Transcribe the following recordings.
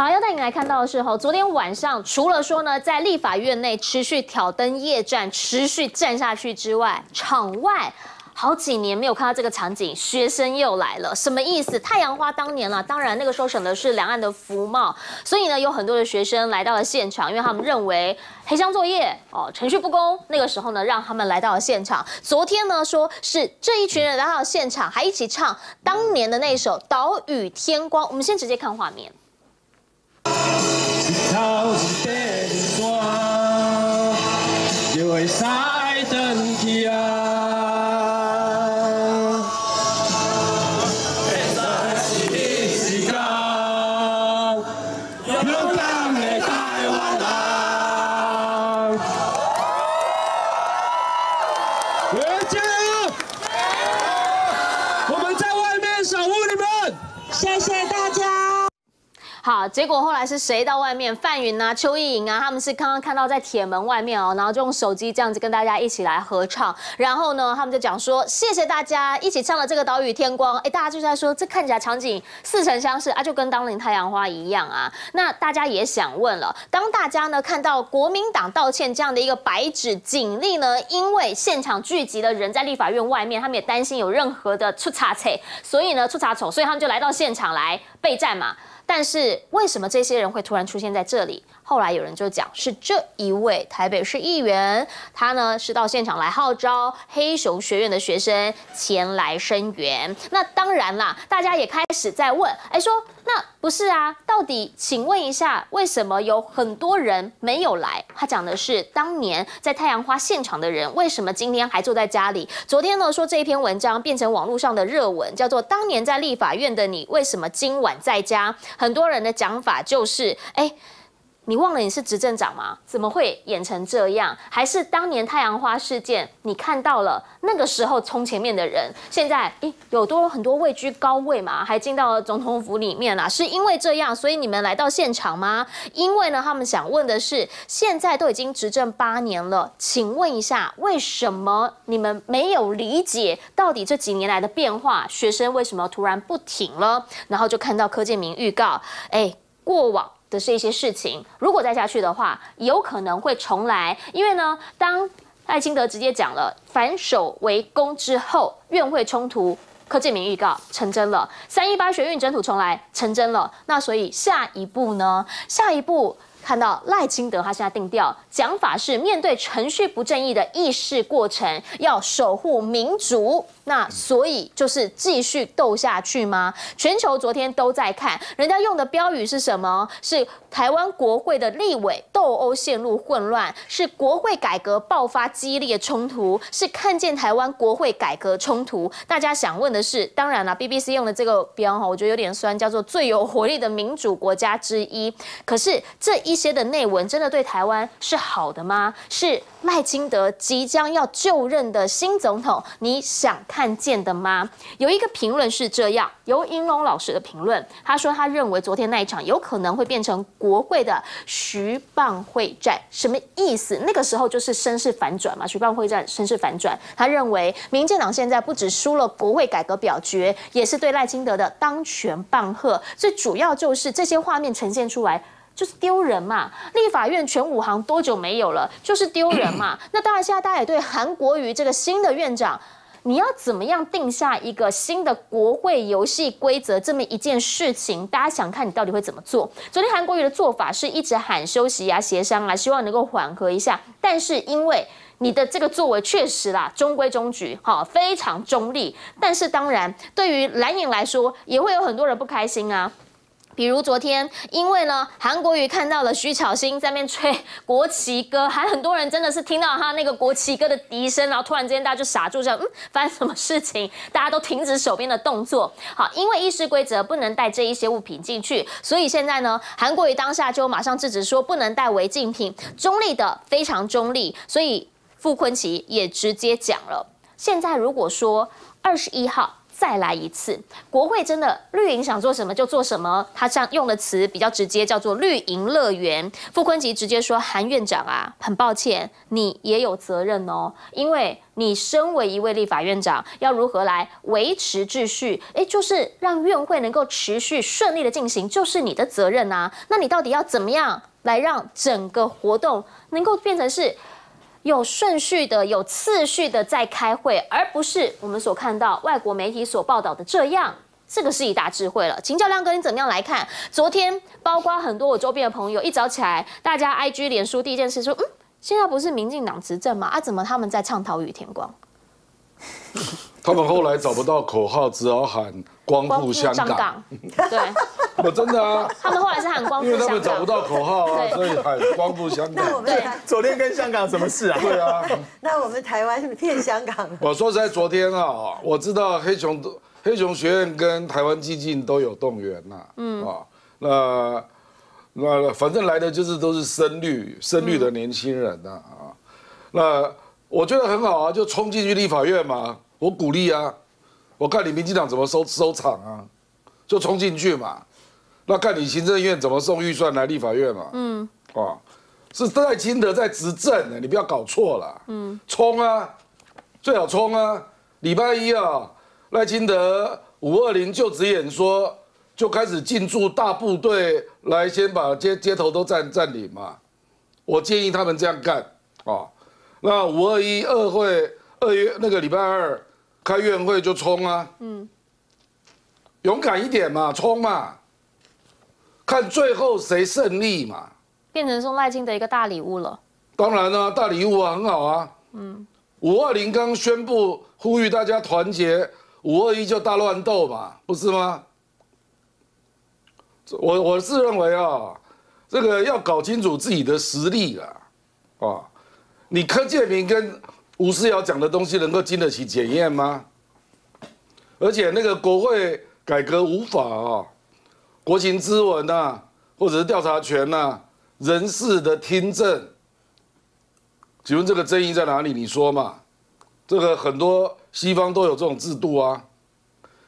好，要带你来看到的是，哈，昨天晚上除了说呢，在立法院内持续挑灯夜战，持续战下去之外，场外。好几年没有看到这个场景，学生又来了，什么意思？太阳花当年了，当然那个时候省的是两岸的服贸，所以呢，有很多的学生来到了现场，因为他们认为黑箱作业哦，程序不公，那个时候呢，让他们来到了现场。昨天呢，说是这一群人来到了现场，还一起唱当年的那首《岛屿天光》。我们先直接看画面。一头一尾一单，好，结果后来是谁到外面？范云啊、邱意莹啊，他们是刚刚看到在铁门外面哦，然后就用手机这样子跟大家一起来合唱。然后呢，他们就讲说谢谢 大家一起唱了这个《岛屿天光》。哎，大家就在说这看起来场景似曾相识啊，就跟当年太阳花一样啊。那大家也想问了，当大家呢看到国民党道歉这样的一个白纸，警力呢因为现场聚集的人在立法院外面，他们也担心有任何的出差错，所以呢出差丑，所以他们就来到现场来备战嘛。但是为什么这些人会突然出现在这里？后来有人就讲是这一位台北市议员，他呢是到现场来号召黑熊学院的学生前来声援。那当然啦，大家也开始在问，哎，说那不是啊？到底请问一下，为什么有很多人没有来？他讲的是当年在太阳花现场的人，为什么今天还坐在家里？昨天呢说这一篇文章变成网络上的热文，叫做“当年在立法院的你，为什么今晚在家？”很多人的讲法就是，哎。你忘了你是执政长吗？怎么会演成这样？还是当年太阳花事件，你看到了那个时候冲前面的人，现在诶有多很多位居高位嘛，还进到了总统府里面啦？是因为这样，所以你们来到现场吗？因为呢，他们想问的是，现在都已经执政八年了，请问一下，为什么你们没有理解到底这几年来的变化？学生为什么突然不停了？然后就看到柯建明预告，哎，过往。的是一些事情，如果再下去的话，有可能会重来。因为呢，当赖清德直接讲了反守为攻之后，院会冲突，柯建明预告成真了，三一八学运整土重来成真了。那所以下一步呢？下一步看到赖清德他现在定调讲法是，面对程序不正义的议事过程，要守护民主。那所以就是继续斗下去吗？全球昨天都在看，人家用的标语是什么？是台湾国会的立委斗殴陷入混乱，是国会改革爆发激烈冲突，是看见台湾国会改革冲突。大家想问的是，当然了，BBC 用的这个标哈，我觉得有点酸，叫做最有活力的民主国家之一。可是这一些的内文真的对台湾是好的吗？是赖清德即将要就任的新总统，你想看？看见的吗？有一个评论是这样，由银龙老师的评论，他说他认为昨天那一场有可能会变成国会的徐蚌会战，什么意思？那个时候就是声势反转嘛，徐蚌会战声势反转。他认为民进党现在不止输了国会改革表决，也是对赖清德的当权棒喝。最主要就是这些画面呈现出来就是丢人嘛。立法院全武行多久没有了？就是丢人嘛。那当然，现在大家也对韩国瑜这个新的院长。你要怎么样定下一个新的国会游戏规则？这么一件事情，大家想看你到底会怎么做？昨天韩国瑜的做法是一直喊休息啊、协商啊，希望能够缓和一下。但是因为你的这个作为确实啦，中规中矩，哈，非常中立。但是当然，对于蓝营来说，也会有很多人不开心啊。比如昨天，因为呢，韩国瑜看到了徐巧芯在那吹国旗歌，还很多人真的是听到他那个国旗歌的笛声，然后突然之间大家就傻住，想嗯，发生什么事情？大家都停止手边的动作。好，因为议事规则不能带这一些物品进去，所以现在呢，韩国瑜当下就马上制止说不能带违禁品，中立的非常中立。所以傅昆奇也直接讲了，现在如果说二十一号。再来一次。国会真的绿营想做什么就做什么，他这样用的词比较直接，叫做绿营乐园。傅昆吉直接说：“韩院长啊，很抱歉，你也有责任哦，因为你身为一位立法院长，要如何来维持秩序？哎，就是让院会能够持续顺利的进行，就是你的责任啊。那你到底要怎么样来让整个活动能够变成是？”有顺序的、有次序的在开会，而不是我们所看到外国媒体所报道的这样。这个是一大智慧了。请教亮哥，你怎么样来看？昨天，包括很多我周边的朋友，一早起来，大家 IG、脸书第一件事说：“嗯，现在不是民进党执政吗？啊，怎么他们在唱讨雨天光？” 他们后来找不到口号，只好喊“光复香港”。对，我真的啊。他们后来是喊“光复香港”，因为他们找不到口号啊，所以喊“光复香港”。那我们昨天跟香港什么事啊？对啊。那我们台湾是骗香港。我说实在，昨天啊，我知道黑熊黑熊学院跟台湾基金都有动员呐。嗯啊，那那反正来的就是都是深绿深绿的年轻人呐啊，那。我觉得很好啊，就冲进去立法院嘛，我鼓励啊。我看你民进党怎么收收场啊，就冲进去嘛。那看你行政院怎么送预算来立法院嘛。嗯。啊，是赖清德在执政呢，你不要搞错了。嗯。冲啊，最好冲啊！礼拜一啊，赖清德五二零就职演说，就开始进驻大部队来先把街街头都占占领嘛。我建议他们这样干啊。那五二一二会二月那个礼拜二开院会就冲啊，嗯，勇敢一点嘛，冲嘛，看最后谁胜利嘛，变成送赖清的一个大礼物了。当然了，大礼物啊，很好啊，嗯，五二零刚宣布呼吁大家团结，五二一就大乱斗嘛，不是吗？我我是认为啊，这个要搞清楚自己的实力啊，啊。你柯建明跟吴思瑶讲的东西能够经得起检验吗？而且那个国会改革无法啊，国情咨文呐，或者是调查权呐，人事的听证，请问这个争议在哪里？你说嘛？这个很多西方都有这种制度啊，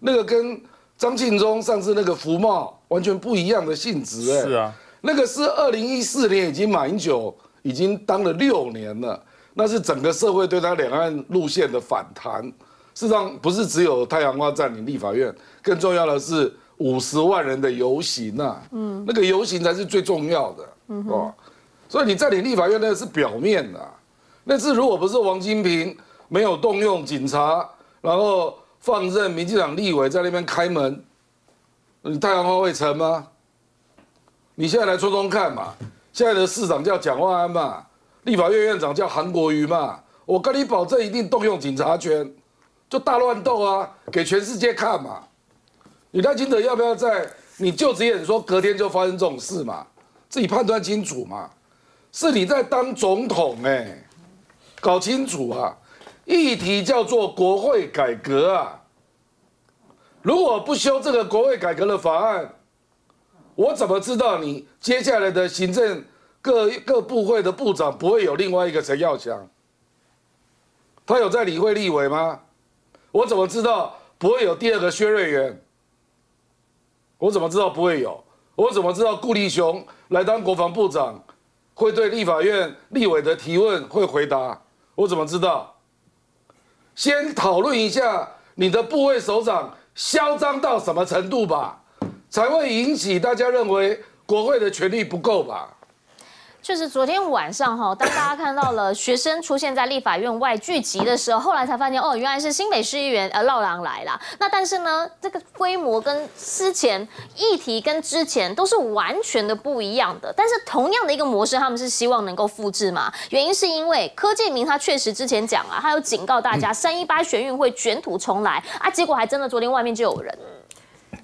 那个跟张庆忠上次那个福茂完全不一样的性质哎，是啊，那个是二零一四年已经马英九。已经当了六年了，那是整个社会对他两岸路线的反弹。事实上，不是只有太阳花占领立法院，更重要的是五十万人的游行啊。嗯，那个游行才是最重要的，哦。所以你占领立法院那是表面的，那次如果不是王金平没有动用警察，然后放任民进党立委在那边开门，你太阳花会成吗？你现在来冲冲看嘛。现在的市长叫蒋万安嘛，立法院院长叫韩国瑜嘛，我跟你保证一定动用警察权，就大乱斗啊，给全世界看嘛。你赖清德要不要在你就职演说隔天就发生这种事嘛？自己判断清楚嘛。是你在当总统哎，搞清楚啊。议题叫做国会改革啊，如果不修这个国会改革的法案。我怎么知道你接下来的行政各各部会的部长不会有另外一个陈耀祥？他有在理会立委吗？我怎么知道不会有第二个薛瑞元？我怎么知道不会有？我怎么知道顾立雄来当国防部长会对立法院立委的提问会回答？我怎么知道？先讨论一下你的部位首长嚣张到什么程度吧。才会引起大家认为国会的权力不够吧？就是昨天晚上哈，当大家看到了学生出现在立法院外聚集的时候，后来才发现哦，原来是新北市议员呃绕狼来了。那但是呢，这个规模跟之前议题跟之前都是完全的不一样的。但是同样的一个模式，他们是希望能够复制嘛？原因是因为柯建明他确实之前讲啊，他有警告大家三一八选运会卷土重来啊，结果还真的昨天外面就有人。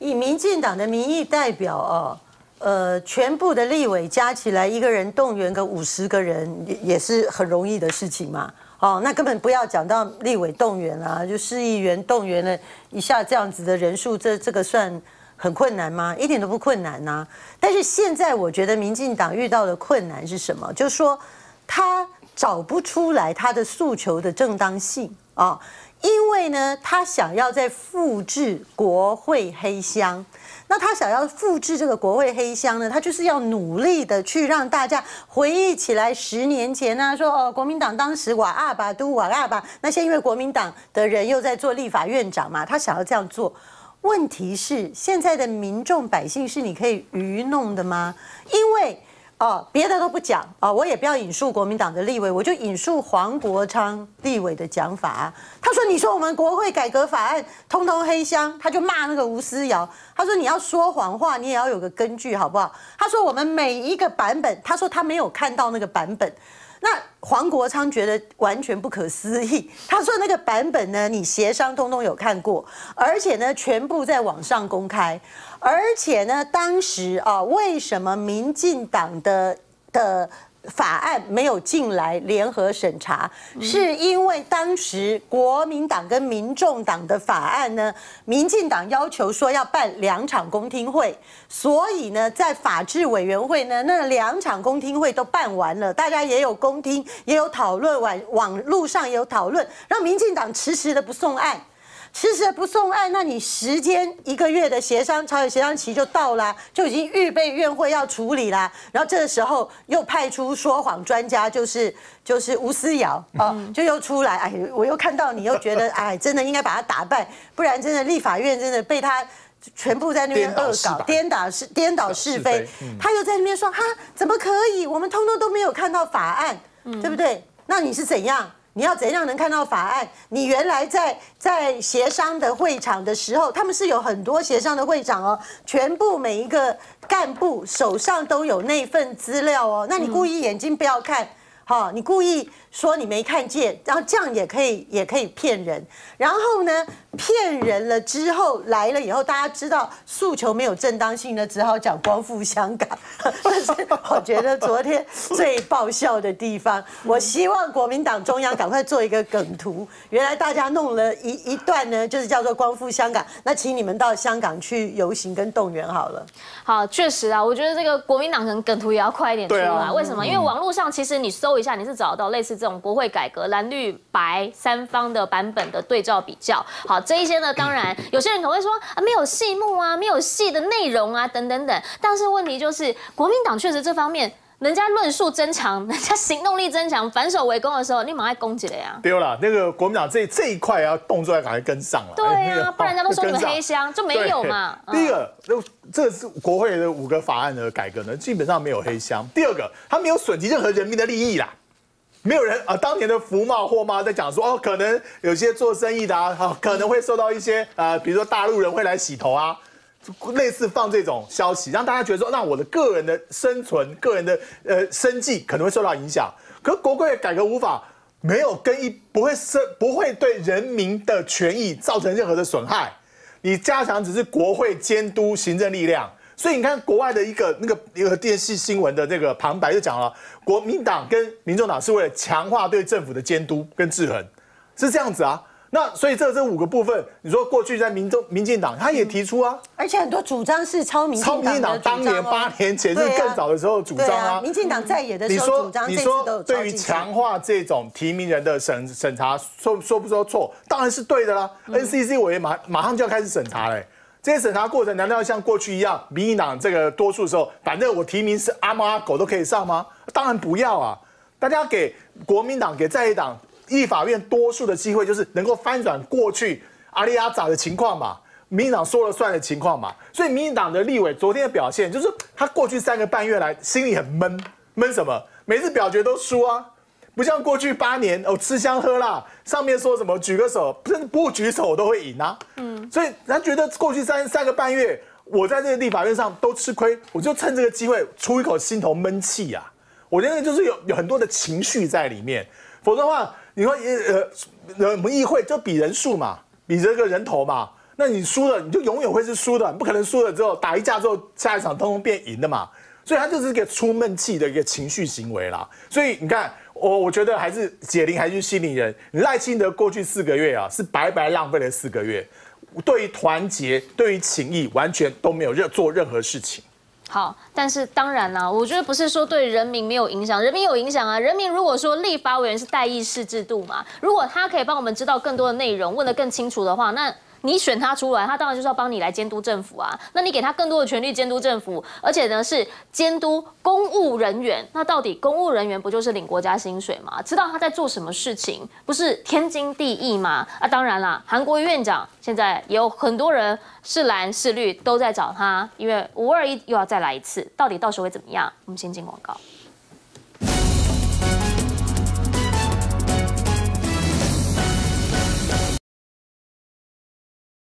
以民进党的民意代表哦，呃，全部的立委加起来，一个人动员个五十个人，也是很容易的事情嘛。哦，那根本不要讲到立委动员啊，就市议员动员了一下这样子的人数，这这个算很困难吗？一点都不困难呐。但是现在我觉得民进党遇到的困难是什么？就是说他找不出来他的诉求的正当性啊。因为呢，他想要再复制国会黑箱。那他想要复制这个国会黑箱呢，他就是要努力的去让大家回忆起来十年前呢，说哦，国民党当时瓦阿巴都瓦阿巴，那些因为国民党的人又在做立法院长嘛，他想要这样做。问题是现在的民众百姓是你可以愚弄的吗？因为。哦，别的都不讲啊，我也不要引述国民党的立委，我就引述黄国昌立委的讲法。他说：“你说我们国会改革法案通通黑箱，他就骂那个吴思瑶。他说你要说谎话，你也要有个根据，好不好？他说我们每一个版本，他说他没有看到那个版本。”那黄国昌觉得完全不可思议。他说那个版本呢，你协商通通有看过，而且呢，全部在网上公开，而且呢，当时啊，为什么民进党的的？法案没有进来联合审查，是因为当时国民党跟民众党的法案呢，民进党要求说要办两场公听会，所以呢，在法制委员会呢，那两场公听会都办完了，大家也有公听，也有讨论，网网路上也有讨论，让民进党迟迟的不送案。迟迟不送案，那你时间一个月的协商，朝野协商期就到啦，就已经预备院会要处理啦。然后这个时候又派出说谎专家，就是就是吴思瑶啊，就又出来，哎，我又看到你又觉得，哎，真的应该把他打败，不然真的立法院真的被他全部在那边恶搞、颠倒是颠倒是非。他又在那边说，哈，怎么可以？我们通通都没有看到法案，对不对？那你是怎样？你要怎样能看到法案？你原来在在协商的会场的时候，他们是有很多协商的会长哦，全部每一个干部手上都有那份资料哦。那你故意眼睛不要看，好，你故意。说你没看见，然后这样也可以，也可以骗人。然后呢，骗人了之后来了以后，大家知道诉求没有正当性的，只好讲光复香港。但 是我觉得昨天最爆笑的地方，我希望国民党中央赶快做一个梗图。原来大家弄了一一段呢，就是叫做光复香港。那请你们到香港去游行跟动员好了。好，确实啊，我觉得这个国民党可能梗图也要快一点出来。为什么？因为网络上其实你搜一下，你是找得到类似这。种国会改革蓝绿白三方的版本的对照比较，好，这一些呢，当然有些人可能会说啊，没有戏目啊，没有戏的内容啊，等等等。但是问题就是，国民党确实这方面，人家论述增强，人家行动力增强，反手围攻的时候，你马上攻击了呀。丢了，那个国民党这这一块啊动作要赶快跟上了。对啊，不然人家都说你们黑箱就没有嘛。第一个，这是国会的五个法案的改革呢，基本上没有黑箱。第二个，他没有损及任何人民的利益啦。没有人啊，当年的福茂货贸在讲说哦，可能有些做生意的啊，可能会受到一些啊，比如说大陆人会来洗头啊，类似放这种消息，让大家觉得说，那我的个人的生存、个人的呃生计可能会受到影响。可国会改革无法没有跟一不会生不会对人民的权益造成任何的损害，你加强只是国会监督行政力量。所以你看，国外的一个那个一个电视新闻的那个旁白就讲了，国民党跟民众党是为了强化对政府的监督跟制衡，是这样子啊。那所以这这五个部分，你说过去在民众民进党他也提出啊，而且很多主张是超民超民进党当年八年前是更早的时候主张啊。民进党在野的时候主张，你说对于强化这种提名人的审审查，说说不说错，当然是对的啦。NCC 委员马马上就要开始审查嘞。这些审查过程难道要像过去一样，民进党这个多数的时候，反正我提名是阿猫阿狗都可以上吗？当然不要啊！大家给国民党、给在野党、立法院多数的机会，就是能够翻转过去阿里阿扎的情况嘛，民进党说了算的情况嘛。所以民进党的立委昨天的表现，就是他过去三个半月来心里很闷，闷什么？每次表决都输啊。不像过去八年哦，吃香喝辣，上面说什么举个手，不不举手我都会赢啊。嗯，所以他觉得过去三三个半月，我在这个立法院上都吃亏，我就趁这个机会出一口心头闷气啊。我觉得就是有有很多的情绪在里面，否则的话，你说呃呃，我们议会就比人数嘛，比这个人头嘛，那你输了，你就永远会是输的，不可能输了之后打一架之后，下一场通通变赢的嘛。所以他就是一个出闷气的一个情绪行为啦。所以你看。我我觉得还是解铃还是系铃人。赖清德过去四个月啊，是白白浪费了四个月，对于团结、对于情谊，完全都没有任做任何事情。好，但是当然啦，我觉得不是说对人民没有影响，人民有影响啊。人民如果说立法委员是代议事制度嘛，如果他可以帮我们知道更多的内容，问得更清楚的话，那。你选他出来，他当然就是要帮你来监督政府啊。那你给他更多的权力监督政府，而且呢是监督公务人员。那到底公务人员不就是领国家薪水吗？知道他在做什么事情，不是天经地义吗？啊，当然啦，韩国院长现在也有很多人是蓝是绿都在找他，因为五二一又要再来一次，到底到时候会怎么样？我们先进广告。